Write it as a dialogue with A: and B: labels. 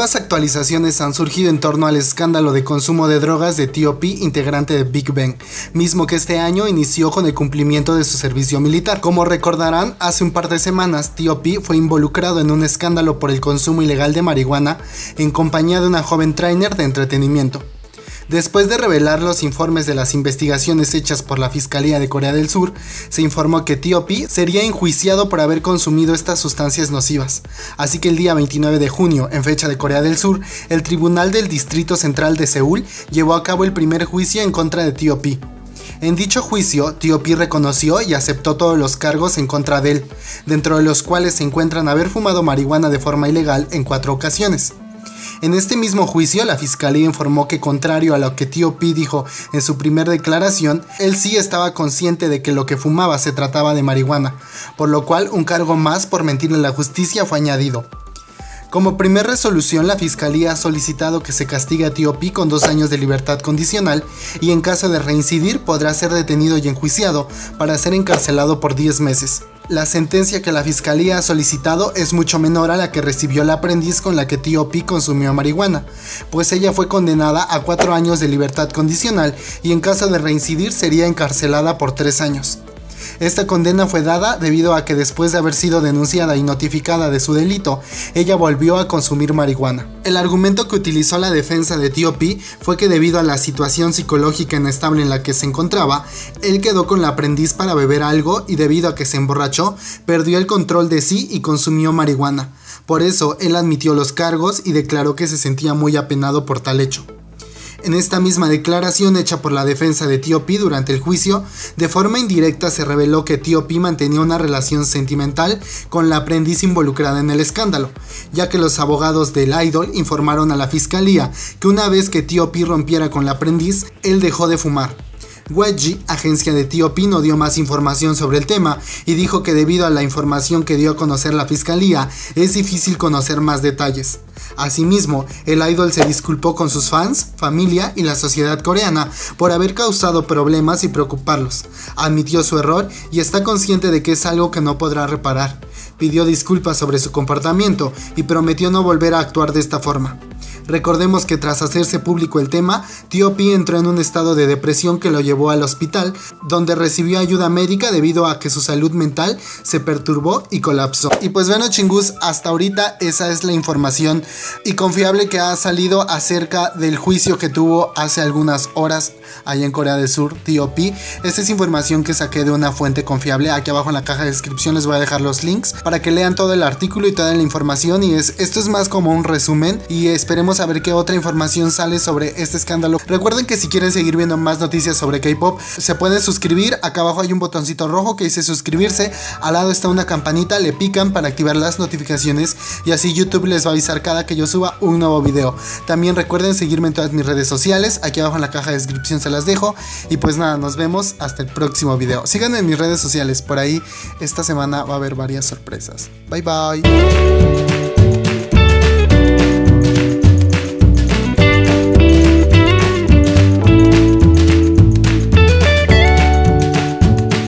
A: actualizaciones han surgido en torno al escándalo de consumo de drogas de T.O.P., integrante de Big Bang, mismo que este año inició con el cumplimiento de su servicio militar. Como recordarán, hace un par de semanas T.O.P. fue involucrado en un escándalo por el consumo ilegal de marihuana en compañía de una joven trainer de entretenimiento. Después de revelar los informes de las investigaciones hechas por la Fiscalía de Corea del Sur, se informó que T.O.P. sería enjuiciado por haber consumido estas sustancias nocivas. Así que el día 29 de junio, en fecha de Corea del Sur, el Tribunal del Distrito Central de Seúl llevó a cabo el primer juicio en contra de T.O.P. En dicho juicio, T.O.P. reconoció y aceptó todos los cargos en contra de él, dentro de los cuales se encuentran haber fumado marihuana de forma ilegal en cuatro ocasiones. En este mismo juicio, la fiscalía informó que contrario a lo que Tío P dijo en su primera declaración, él sí estaba consciente de que lo que fumaba se trataba de marihuana, por lo cual un cargo más por mentir en la justicia fue añadido. Como primer resolución, la Fiscalía ha solicitado que se castigue a Tío P con dos años de libertad condicional y en caso de reincidir podrá ser detenido y enjuiciado para ser encarcelado por 10 meses la sentencia que la fiscalía ha solicitado es mucho menor a la que recibió la aprendiz con la que Tío Pi consumió marihuana, pues ella fue condenada a cuatro años de libertad condicional y en caso de reincidir sería encarcelada por tres años. Esta condena fue dada debido a que después de haber sido denunciada y notificada de su delito, ella volvió a consumir marihuana. El argumento que utilizó la defensa de Tío Pi fue que debido a la situación psicológica inestable en la que se encontraba, él quedó con la aprendiz para beber algo y debido a que se emborrachó, perdió el control de sí y consumió marihuana. Por eso, él admitió los cargos y declaró que se sentía muy apenado por tal hecho. En esta misma declaración hecha por la defensa de Tío Pi durante el juicio, de forma indirecta se reveló que Tío mantenía una relación sentimental con la aprendiz involucrada en el escándalo, ya que los abogados del idol informaron a la fiscalía que una vez que Tío Pi rompiera con la aprendiz, él dejó de fumar. Wedgie, agencia de Tío Pi, no dio más información sobre el tema y dijo que debido a la información que dio a conocer la fiscalía, es difícil conocer más detalles. Asimismo, el idol se disculpó con sus fans, familia y la sociedad coreana por haber causado problemas y preocuparlos. Admitió su error y está consciente de que es algo que no podrá reparar. Pidió disculpas sobre su comportamiento y prometió no volver a actuar de esta forma. Recordemos que tras hacerse público el tema, Tío Pi entró en un estado de depresión que lo llevó al hospital, donde recibió ayuda médica debido a que su salud mental se perturbó y colapsó. Y pues bueno chingus, hasta ahorita esa es la información y confiable que ha salido acerca del juicio que tuvo hace algunas horas allá en Corea del Sur, Tío Pi. Esta es información que saqué de una fuente confiable. Aquí abajo en la caja de descripción les voy a dejar los links para que lean todo el artículo y toda la información. Y es, esto es más como un resumen y esperemos a ver qué otra información sale sobre este escándalo. Recuerden que si quieren seguir viendo más noticias sobre K-pop, se pueden suscribir. Acá abajo hay un botoncito rojo que dice suscribirse. Al lado está una campanita, le pican para activar las notificaciones y así YouTube les va a avisar cada que yo suba un nuevo video. También recuerden seguirme en todas mis redes sociales. Aquí abajo en la caja de descripción se las dejo. Y pues nada, nos vemos hasta el próximo video. Síganme en mis redes sociales, por ahí esta semana va a haber varias sorpresas. Bye bye.